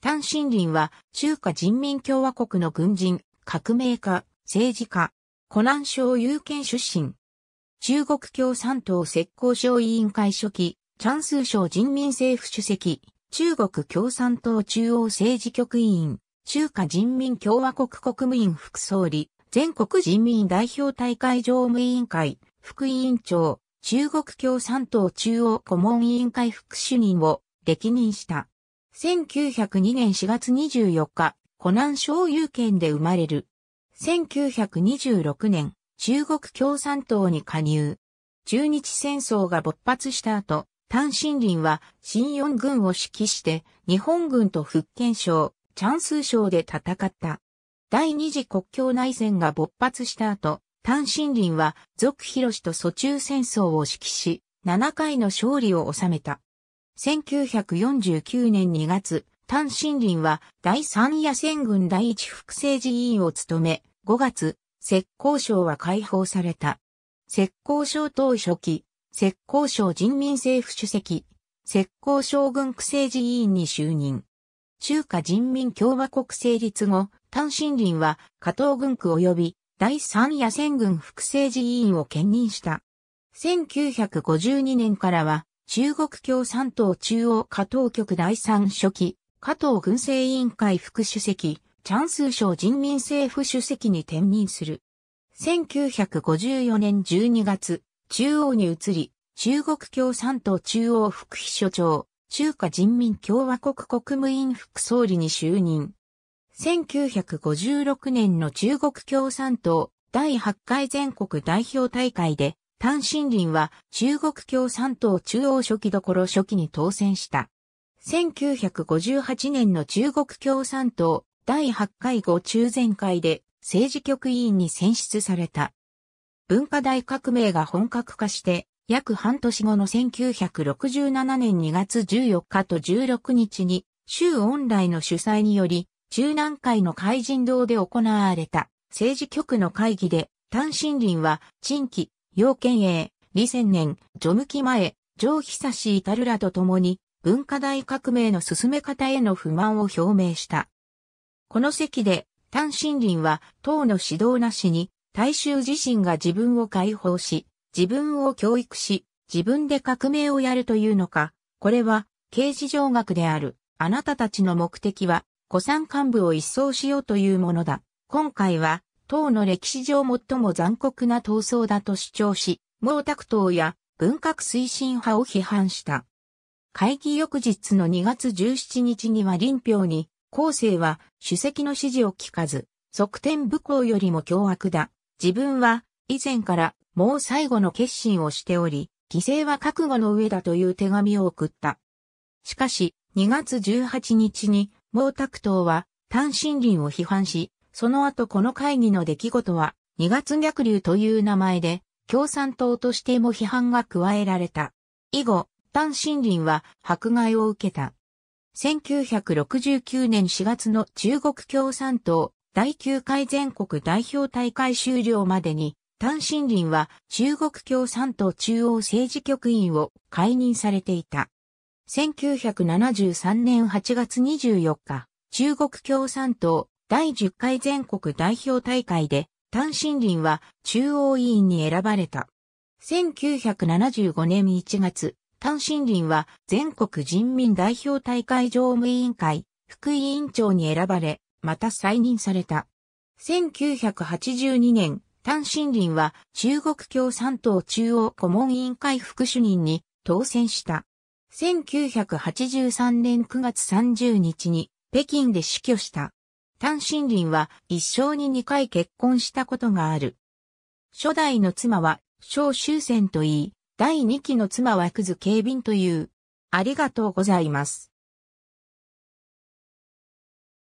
単身林は中華人民共和国の軍人、革命家、政治家、湖南省有権出身。中国共産党浙江省委員会書記、チャンス省人民政府主席、中国共産党中央政治局委員、中華人民共和国国務院副総理、全国人民代表大会常務委員会、副委員長、中国共産党中央顧問委員会副主任を歴任した。1902年4月24日、湖南省有権で生まれる。1926年、中国共産党に加入。中日戦争が勃発した後、単身林は新四軍を指揮して日本軍と福建省、チャンス省で戦った。第二次国境内戦が勃発した後、単身林は続広氏と蘇中戦争を指揮し、7回の勝利を収めた。1949年2月、単身林は第三野戦軍第一副政治委員を務め、5月、浙江省は解放された。浙江省党書記、浙江省人民政府主席、浙江省軍区政治委員に就任。中華人民共和国成立後、単身林は加藤軍区及び第三野戦軍副政治委員を兼任した。1952年からは中国共産党中央加藤局第三書記、加藤軍政委員会副主席、チャンス省人民政府主席に転任する。1954年12月、中央に移り、中国共産党中央副秘書長、中華人民共和国国務院副総理に就任。1956年の中国共産党第8回全国代表大会で、単身林は中国共産党中央書記所書記に当選した。1958年の中国共産党第8回後中全会で政治局委員に選出された。文化大革命が本格化して、約半年後の1967年2月14日と16日に、州オンライの主催により、中南海の海人道で行われた政治局の会議で、単身林は、陳記、楊健英、李千年、序向き前、上久し至るらと共に、文化大革命の進め方への不満を表明した。この席で、単身林は、党の指導なしに、大衆自身が自分を解放し、自分を教育し、自分で革命をやるというのか、これは、刑事上学である。あなたたちの目的は、古参幹部を一掃しようというものだ。今回は、党の歴史上最も残酷な闘争だと主張し、毛沢東や文革推進派を批判した。会議翌日の2月17日には林票に、後世は主席の指示を聞かず、側転武功よりも凶悪だ。自分は以前からもう最後の決心をしており、犠牲は覚悟の上だという手紙を送った。しかし、2月18日に毛沢東は単身林を批判し、その後この会議の出来事は2月逆流という名前で共産党としても批判が加えられた。以後、単身林は迫害を受けた。1969年4月の中国共産党第9回全国代表大会終了までに、単身林は中国共産党中央政治局員を解任されていた。1973年8月24日、中国共産党第10回全国代表大会で単身林は中央委員に選ばれた。1975年1月、単身林は全国人民代表大会常務委員会副委員長に選ばれ、また再任された。1982年、単身林は中国共産党中央顧問委員会副主任に当選した。1983年9月30日に北京で死去した。単身林は一生に2回結婚したことがある。初代の妻は小終戦と言い、第2期の妻はクズ警備という。ありがとうございます。